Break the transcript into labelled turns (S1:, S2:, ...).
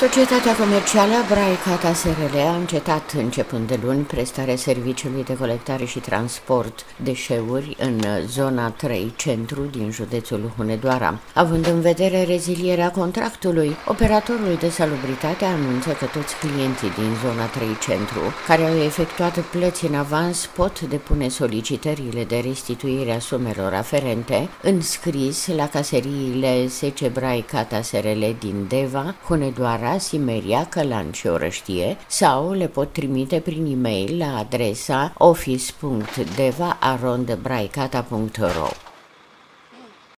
S1: Societatea comercială Braicata SRL a încetat începând de luni prestarea serviciului de colectare și transport deșeuri în zona 3 centru din județul Hunedoara. Având în vedere rezilierea contractului, operatorul de salubritate anunță că toți clienții din zona 3 centru care au efectuat plăți în avans pot depune solicitările de restituire a sumelor aferente înscris la caseriile SC Braicata SRL din Deva, Hunedoara Timișoara, Simeria, Călan și Orăștie sau le pot trimite prin e-mail la adresa office.deva.arondbraicata.ro